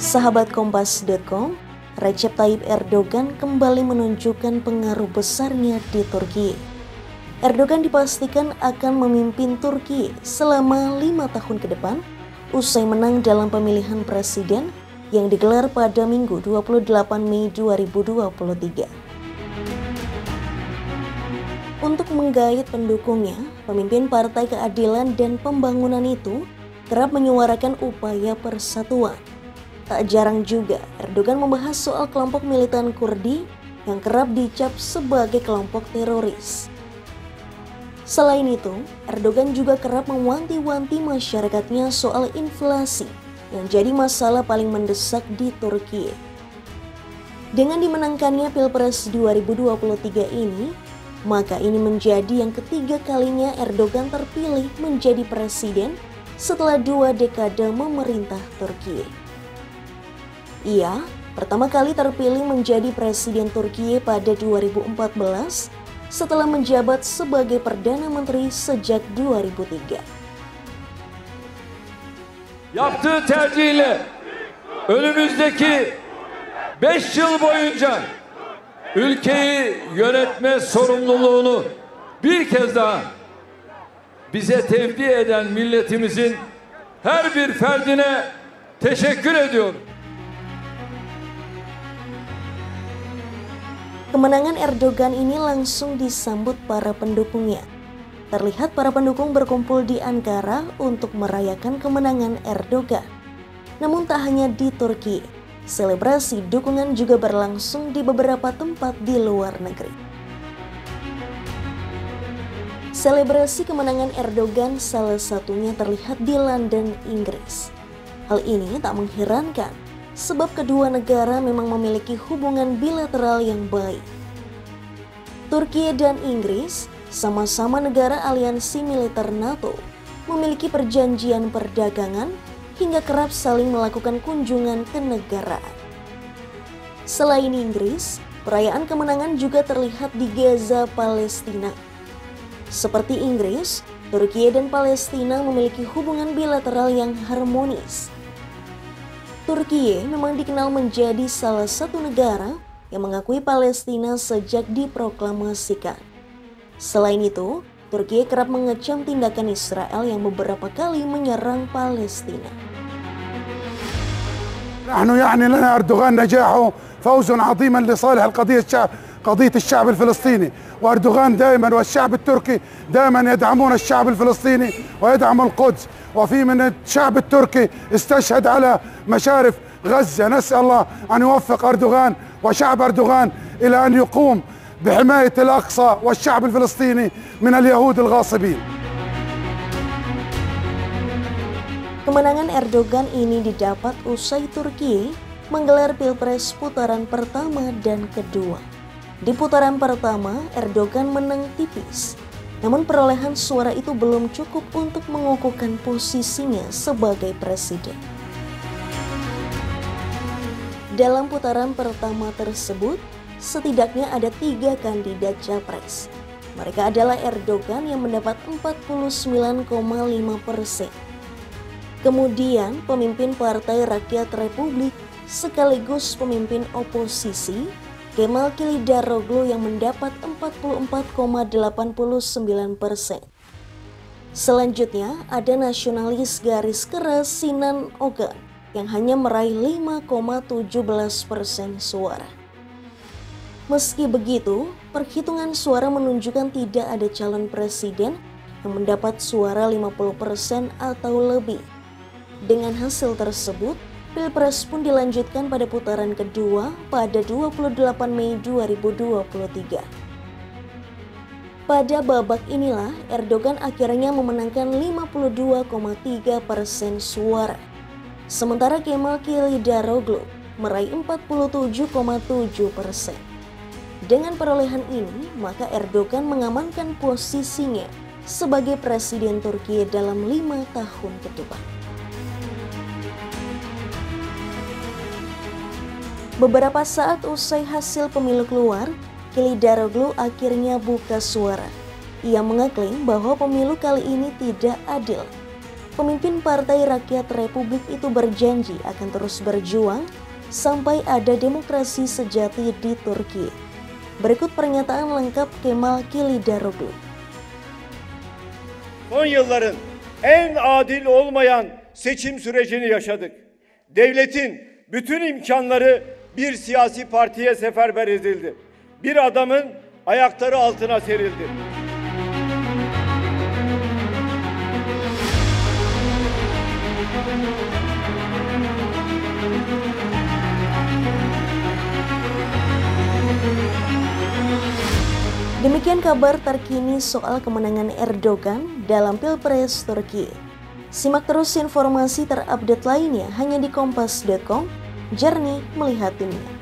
Sahabat Kompas.com, Recep Tayyip Erdogan kembali menunjukkan pengaruh besarnya di Turki. Erdogan dipastikan akan memimpin Turki selama lima tahun ke depan usai menang dalam pemilihan presiden yang digelar pada Minggu 28 Mei 2023. Untuk menggait pendukungnya, pemimpin Partai Keadilan dan Pembangunan itu kerap menyuarakan upaya persatuan. Tak jarang juga Erdogan membahas soal kelompok militan Kurdi yang kerap dicap sebagai kelompok teroris. Selain itu, Erdogan juga kerap mewanti-wanti masyarakatnya soal inflasi yang jadi masalah paling mendesak di Turki. Dengan dimenangkannya Pilpres 2023 ini, maka ini menjadi yang ketiga kalinya Erdogan terpilih menjadi presiden setelah dua dekade memerintah Turki. Ia pertama kali terpilih menjadi presiden Turki pada 2014 setelah menjabat sebagai Perdana Menteri sejak 2003. Yaptığı tercihle önümüzdeki 5 yıl boyunca ülkeyi yönetme sorumluluğunu bir kez daha bize tevdi eden milletimizin her bir ferdine teşekkür ediyorum. Kemenangan Erdogan ini langsung disambut para pendukungnya. Terlihat para pendukung berkumpul di Ankara untuk merayakan kemenangan Erdogan. Namun tak hanya di Turki, selebrasi dukungan juga berlangsung di beberapa tempat di luar negeri. Selebrasi kemenangan Erdogan salah satunya terlihat di London, Inggris. Hal ini tak mengherankan sebab kedua negara memang memiliki hubungan bilateral yang baik. Turki dan Inggris sama-sama negara aliansi militer NATO memiliki perjanjian perdagangan hingga kerap saling melakukan kunjungan ke negaraan. Selain Inggris, perayaan kemenangan juga terlihat di Gaza, Palestina. Seperti Inggris, Turki dan Palestina memiliki hubungan bilateral yang harmonis Turki memang dikenal menjadi salah satu negara yang mengakui Palestina sejak diproklamasikan. Selain itu, Turki kerap mengecam tindakan Israel yang beberapa kali menyerang Palestina. نحن يعني لنا اردوغان نجاحه فوز عظيما لصالح القضيه الشعب قضيه الشعب الفلسطيني واردوغان دائما والشعب التركي دائما يدعمون الشعب الفلسطيني ويدعم القدس وفي من الشعب التركي استشهد على مشارف غزه نسال الله ان يوفق اردوغان وشعب اردوغان الى ان يقوم بحمايه الاقصى والشعب الفلسطيني من اليهود الغاصبين Kemenangan Erdogan ini didapat usai Turki menggelar pilpres putaran pertama dan kedua. Di putaran pertama, Erdogan menang tipis. Namun perolehan suara itu belum cukup untuk mengukuhkan posisinya sebagai presiden. Dalam putaran pertama tersebut, setidaknya ada tiga kandidat capres. Mereka adalah Erdogan yang mendapat 49,5 persen. Kemudian pemimpin Partai Rakyat Republik sekaligus pemimpin oposisi Kemal Kilidaroglu yang mendapat 44,89 persen. Selanjutnya ada nasionalis garis keras Sinan Ogan yang hanya meraih 5,17 persen suara. Meski begitu, perhitungan suara menunjukkan tidak ada calon presiden yang mendapat suara 50 persen atau lebih. Dengan hasil tersebut, Pilpres pun dilanjutkan pada putaran kedua pada 28 Mei 2023. Pada babak inilah Erdogan akhirnya memenangkan 52,3 persen suara. Sementara Kemal Kilidaroglu meraih 47,7 persen. Dengan perolehan ini, maka Erdogan mengamankan posisinya sebagai Presiden Turki dalam lima tahun ke depan. Beberapa saat usai hasil pemilu keluar, Kilidaroglu akhirnya buka suara. Ia mengeklaim bahwa pemilu kali ini tidak adil. Pemimpin Partai Rakyat Republik itu berjanji akan terus berjuang sampai ada demokrasi sejati di Turki. Berikut pernyataan lengkap Kemal Kilidaroglu. Son yılların en adil olmayan seçim sürecini yaşadık. Devletin bütün imkanları bir siyasi partiye seferber edildi. Bir adamın ayakları altına serildi. Demikian kabar terkini soal kemenangan Erdogan dalam Pilpres Turki. Simak terus informasi terupdate lainnya hanya di kompas.com. Jernih melihat dunia.